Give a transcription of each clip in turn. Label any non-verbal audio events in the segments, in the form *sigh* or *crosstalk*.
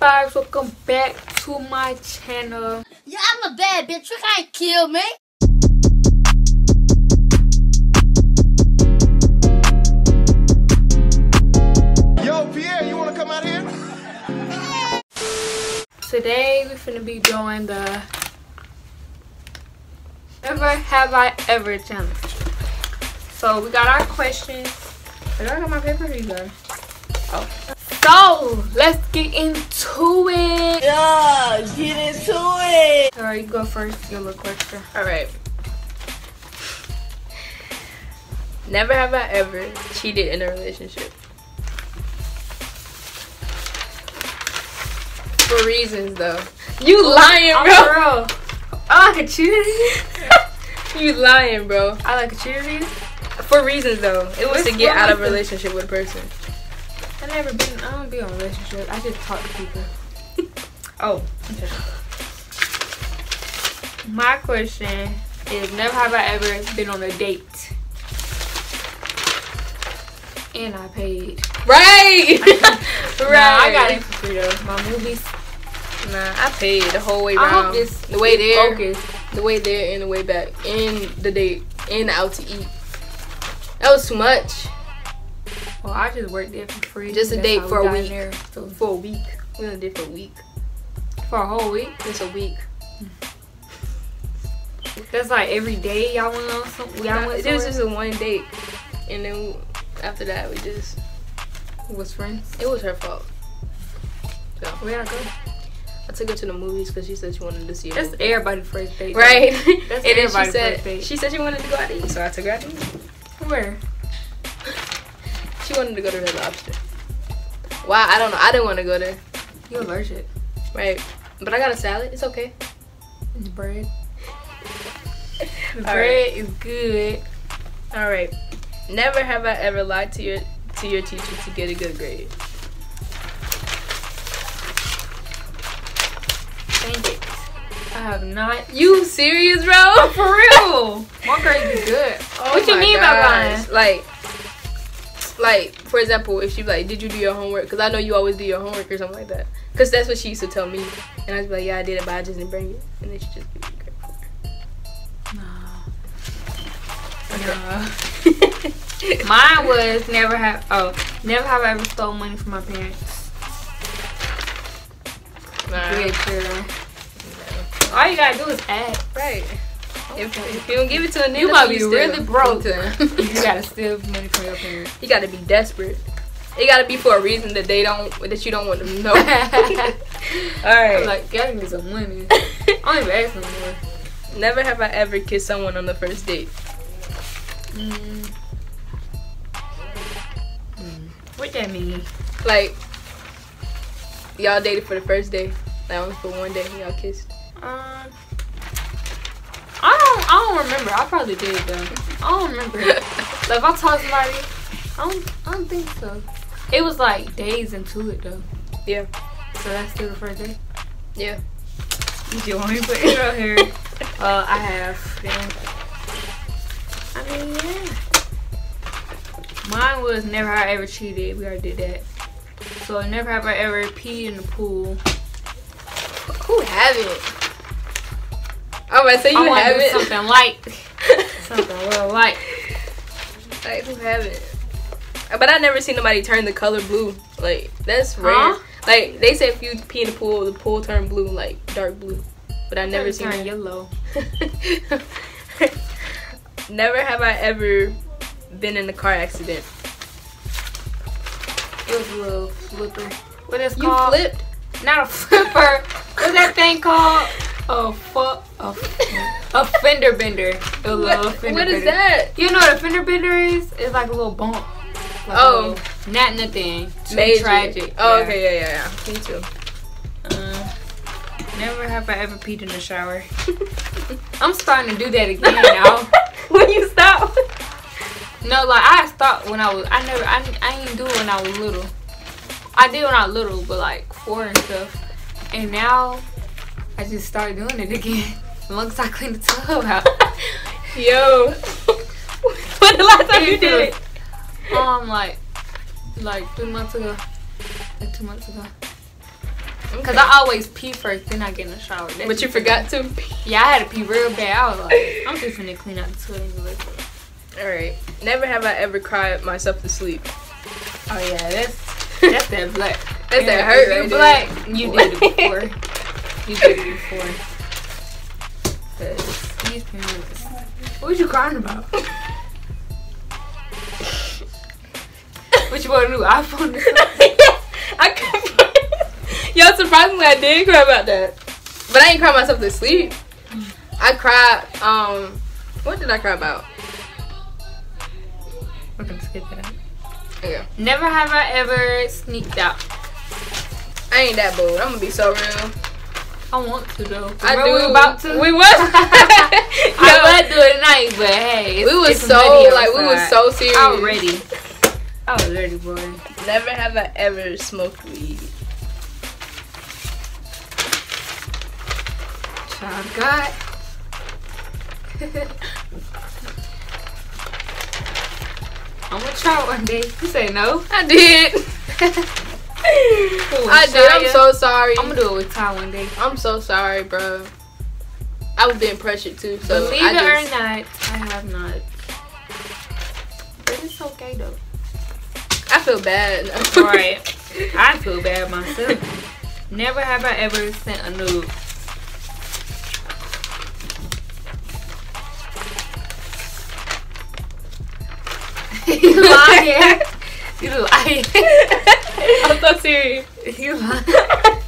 vibes welcome back to my channel Yeah, I'm a bad bitch. You can't kill me. Yo, Pierre, you wanna come out here? today we're gonna be doing the ever have i ever challenge so we got our questions did i got my paper here you go oh so let's get into it Yeah, get into it. all right you go first your little question All right. Never have I ever cheated in a relationship. For reasons though. You oh, lying, I'm bro. for. I like a cheerleader. *laughs* You lying, bro. I like a cheerleader. For reasons though. It was Which to get out of a relationship with a person. I never been. I don't be on relationships. I just talk to people. *laughs* Oh. My question is: Never have I ever been on a date, and I paid. Right. *laughs* right. Nah, I got it for free though. My movies. Nah, I paid the whole way I hope around. this The way there, focus. the way there, and the way back, and the date, and out to eat. That was too much Well, I just worked there for free. Just a date for a week. So, for a week. We only did for a week. for a whole week. Just a week. That's like every day y'all went on some. Y'all went it was just a one date, and then after that we just was friends. it was her fault. So Where I go? I took her to the movies because she said she wanted to see That's movie. everybody's first date. right. That's *laughs* and then she said first date. she said she wanted to go out to eat, so I took her out to eat. Where? She wanted to go to Red Lobster. Why? I don't know. I didn't want to go there. You allergic? Right. But I got a salad. It's okay. The bread. *laughs* The All bread is good. All right. Never have I ever lied to your to your teacher to get a good grade. Thank it. I have not. You serious, bro? Oh, for real. *laughs* My grades is good. Oh what you my mean by lying? Like, like for example, if she like, "Did you do your homework?" Because I know you always do your homework or something like that. Because that's what she used to tell me, and I'd be like, "Yeah, I did it, but I just didn't bring it." And then she just a grade for. No. Mine was never have. Oh, never have I ever stole money from my parents. Nah. Good girl. All you gotta do is ask. Right. If, if you don't give it to a nigga, You might be really broke. *laughs* You gotta steal money from your parents. You gotta be desperate. It gotta be for a reason that they don't that you don't want them to know. *laughs* All right. I'm like, get me some money. *laughs* I don't even ask no more. Never have I ever kissed someone on the first date. Mm. What that mean? Like y'all dated for the first day, like only for one day, y'all kissed. Um, don't. I don't remember. I probably did though. I don't remember. *laughs* like if I told somebody, I don't. I don't think so. It was like days into it though. Yeah. So that's still the first day. Yeah. You want me to put it out here? *laughs* Uh, I have. Yeah. I mean, yeah. Mine was never have I ever cheated. We already did that. So never have I ever peed in the pool. Who haven't? Oh, I say you I do haven't. something light. *laughs* something little light. like who have it? But I never seen nobody turn the color blue. Like that's rare. Huh? Like they say if you pee in the pool, the pool turn blue, like dark blue. But I never seen turn yellow. *laughs* never have I ever been in a car accident. It was a little flipper. What is You called? flipped? Not a flipper. What's that thing called? A fu- a, a fender bender. A little What, fender what is bender. that? You know what a fender bender is? It's like a little bump. Like Oh. little- not nothing. Too Major. tragic. Oh, Yeah. okay, yeah, yeah, yeah. Me too. Uh, never have I ever peed in the shower. *laughs* I'm starting to do that again now. *laughs* when you stop. No, like I stopped when I was. I never. I, I didn't do it when I was little. I did when I was little, but like four and stuff. And now, I just started doing it again. As long as I clean the tub out. *laughs* Yo. *laughs* when the last time you It did it? Um, like, like three months ago. Like two months ago. Cause I always pee first, then I get in the shower. That's But you forgot to. pee? Yeah, I had to pee real bad. I was like, *laughs* I'm just gonna clean out the toilet anyway. All right. Never have I ever cried myself to sleep. Oh yeah, that's that's that black. That's that hurt you black. You did it before. You did it before. 'Cause these parents. What was you crying about? what you want to do? iPhone? *laughs* I cried. Yo, surprisingly, I did cry about that. But I ain't cry myself to sleep. I cried. Um, what did I cry about? We're gonna skip that. Okay. Never have I ever sneaked out. I ain't that bold. I'm gonna be so real. I want to though. I do. We about to. We was. *laughs* I would do it tonight, but hey, it's, we was so like we was so serious. I was ready. I was ready, boy. Never have I ever smoked weed. Child God. *laughs* I'm gonna try one day. You say no? I did. *laughs* I did. I'm so sorry. I'm gonna do it with Ty one day. I'm so sorry, bro. I was being pressured too, so Believe I it just, or not, I have not. But it's okay though. I feel bad. Right. *laughs* I feel bad myself. Never have I ever sent a nude. *laughs* you lying. *laughs* You lying. *laughs* I'm so serious. you. *laughs*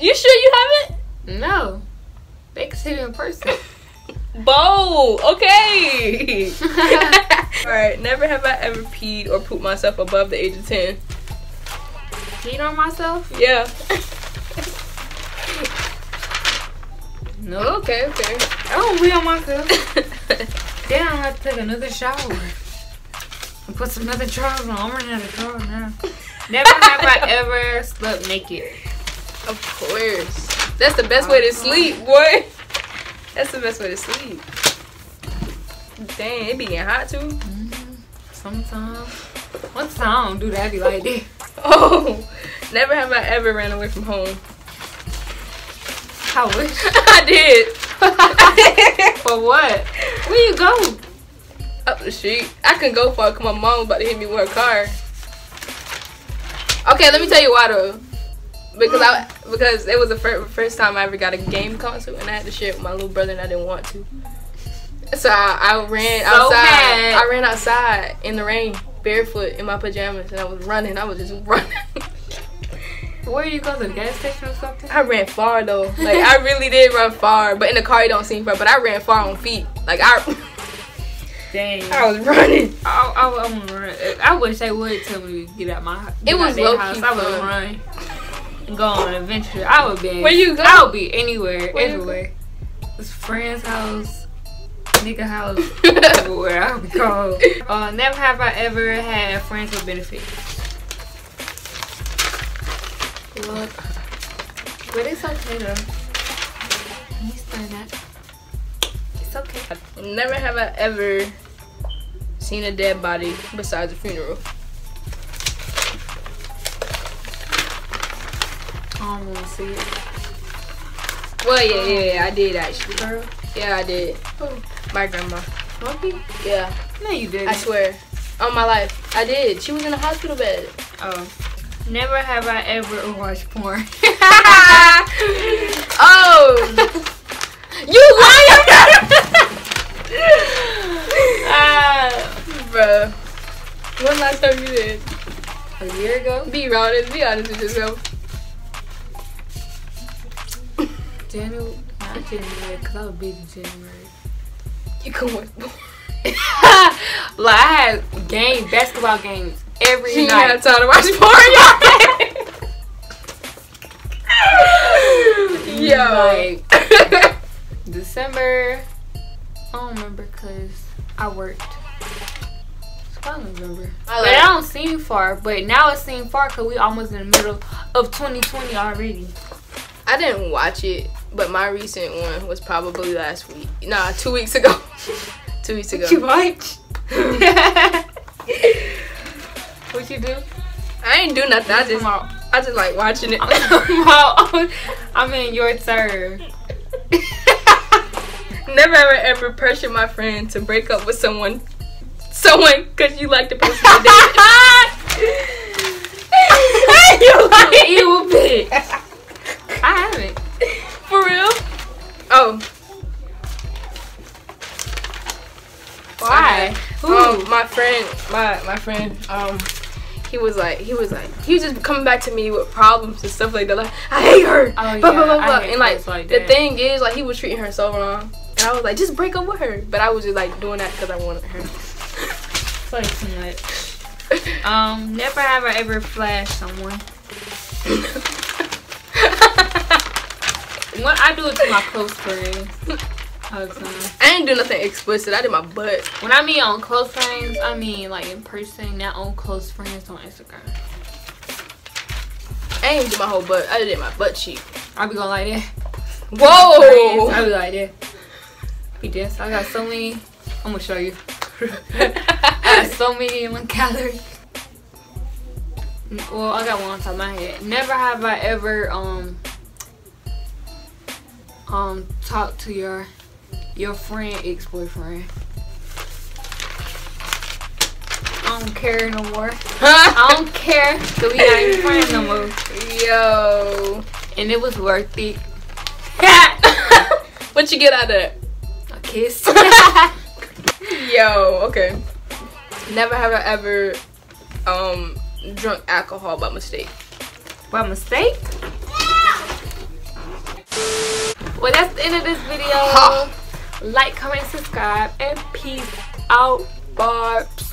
You sure you haven't? No. They can see it in person. *laughs* Bold. Okay. All right. Never have I ever peed or pooped myself above the age of ten. Peed on myself? Yeah. No. Okay. Okay. I don't pee on myself. Then I have to take another shower. And put some other drawers on. I'm running out of drawers now. *laughs* Never have I ever slept naked. of course. That's the best way to uh-huh. sleep, boy. That's the best way to sleep. Dang, it be getting hot too. Mm-hmm. Sometimes. One time I don't do that. I be like that. *laughs* Oh, never have I ever ran away from home. I wish. *laughs* I did. For what? Where you go? Up the street. I couldn't go far because my mom was about to hit me with her car. Okay, let me tell you why though. Because I because it was the fir- first time I ever got a game console and I had to share it with my little brother and I didn't want to. So I, I ran So outside. mad. I ran outside in the rain, barefoot in my pajamas, and I was running. I was just *laughs* running. Where are you go to the gas station or something? I ran far though. Like I really did run far, but in the car you don't seem far. But I ran far on feet. Like I, *laughs* Dang. I was running. I, I, I, wanna run. I wish they would tell me to get out my get It was their low-key house. I would fun. run and go on an adventure. I would be. Where you go? I would be anywhere, Where you everywhere. It's friend's house, nigga house, *laughs* everywhere. I would go. *laughs* Uh, never have I ever had friends with benefits. What? But it's okay though. You start that. It's okay. Never have I ever seen a dead body besides a funeral. I don't want to see it. Well, yeah, yeah, yeah, I did actually. Girl. Yeah, I did. Oh. My grandma. Smokey? Yeah, No, you didn't. I swear. On my life, I did. She was in a hospital bed. Oh. Never have I ever watched porn. *laughs* oh, you liar! Ah, *laughs* Bruh. When last time you did? a year ago? Be honest. Be honest with yourself. January? Not January, because I was busy January. You can watch. like, I had game, basketball games every She night. had time to watch *laughs* porn. Yo. *laughs* Like, December, I don't remember because I worked. So I don't remember. I but I don't seem far. But now it seems far because we almost in the middle of 2020 already. I didn't watch it, but my recent one was probably last week. Nah, two weeks ago. *laughs* two weeks ago. watch? What you do? I ain't do nothing. I just. I just like watching it. *laughs* *laughs* I'm in your turn. *laughs* Never ever ever pressure my friend to break up with someone, someone because you like the person they dated. you like evil bitch. I haven't. For real? Oh, Why? Who? um, my friend, my my friend, um, he was like, he was like, he was just coming back to me with problems and stuff like that. Like, I hate her. Oh, blah, yeah, blah, blah, I blah. hate And like, like the thing is, like, he was treating her so wrong, and I was like, just break up with her. But I was just like doing that because I wanted her. Play too much. Um, never have I ever flashed someone. *laughs* When I do it to my close friends. All the. I didn't do nothing explicit. I did my butt. When I mean on close friends, I mean like in person, not on close friends on Instagram. I ain't do my whole butt. I did my butt cheek. I be going like that. Whoa! I be like that. Be this. I got so many. I'm gonna show you. *laughs* I got so many in my gallery. Well, I got one on top of my head. Never have I ever um um talked to your your friend ex boyfriend. I don't care no more. *laughs* I don't care. So we not even friends no more. Yo. And it was worth it. *laughs* what you get out of that? A kiss. *laughs* Yo, okay. Never have I ever um drunk alcohol by mistake. By mistake? Well, that's the end of this video. Ha. Like, comment, subscribe, and peace out, barbs.